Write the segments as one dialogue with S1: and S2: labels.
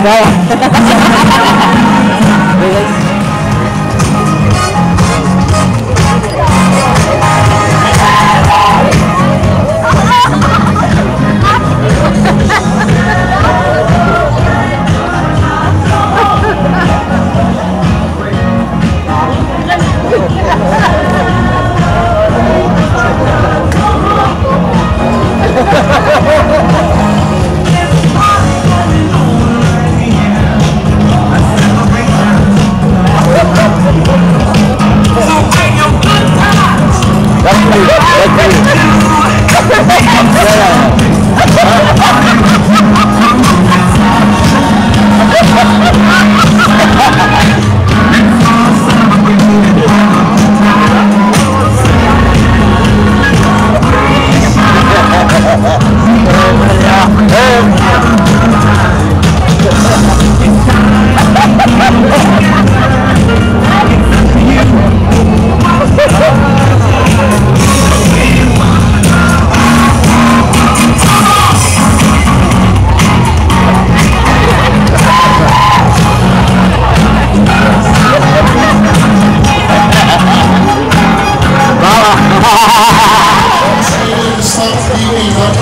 S1: Enggak. Die u in had.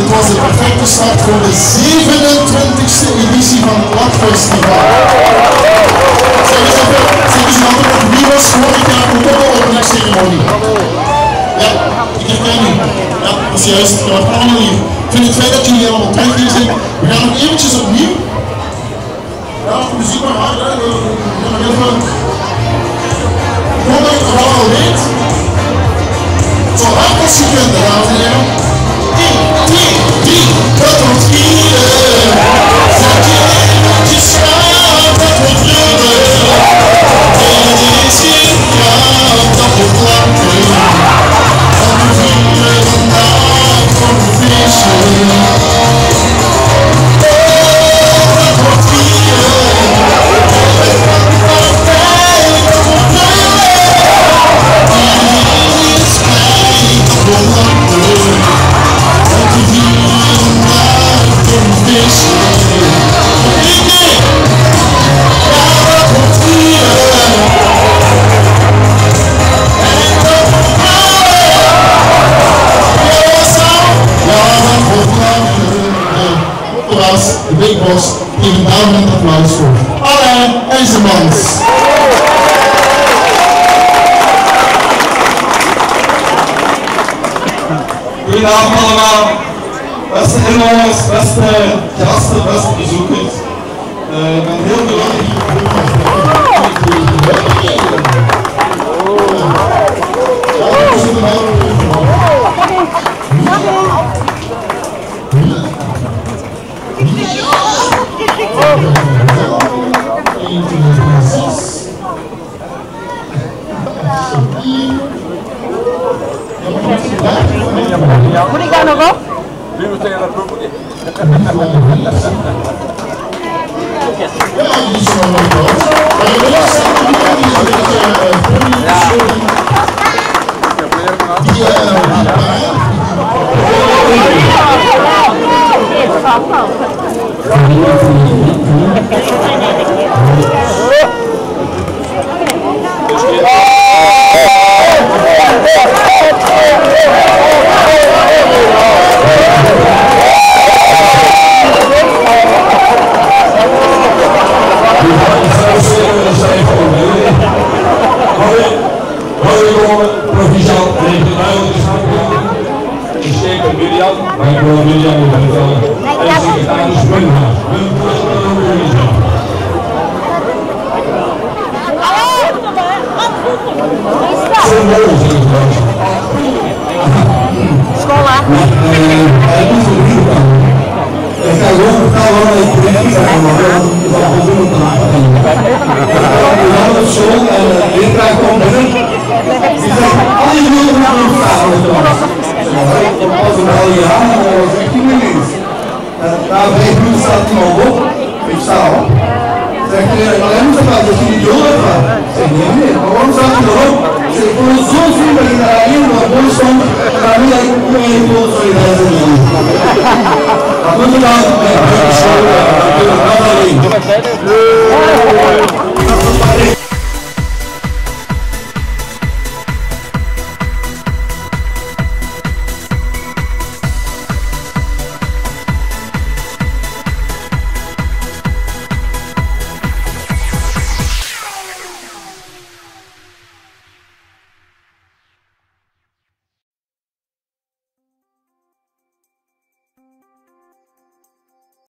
S1: Het was de perfecte start voor de 27e editie van het Latfestival. Zeg eens even, zeg eens altijd nog wie was vorig jaar de openingsceremonie? Ja, ik herken u. Ja, dat is juist. Dat was allemaal hier. Ik vind het fijn dat jullie allemaal terug hier zijn. We gaan nog eventjes opnieuw. Ja, muziek maar hard, hè. We gaan nog even... Ik hoop dat je het verhaal al weet. guten Abend, haben, was
S2: immer das beste, die erste beste Besuch ist. Äh, mein Hirn bedanke ich Thank
S3: you.
S4: 무리가 너고? 미국생이라 불고기. 오케이. Gaan op school en de leerkracht komt binnen. Die zegt, al je willen gaan op staan met de was. Ik was er al jaar en dat was echt niet eens. Na vijf minuten staat iemand op. Ik sta op. Zegt maar hij moet dat wel, dat is niet joden van. Ik zeg, Nee, waarom staat hij erop? Ik vond het zo zien dat je daar alleen maar voor stond, maar nu dat ik ook nog een voor solidariteit in Dat moet je dan dat kun je dat alleen.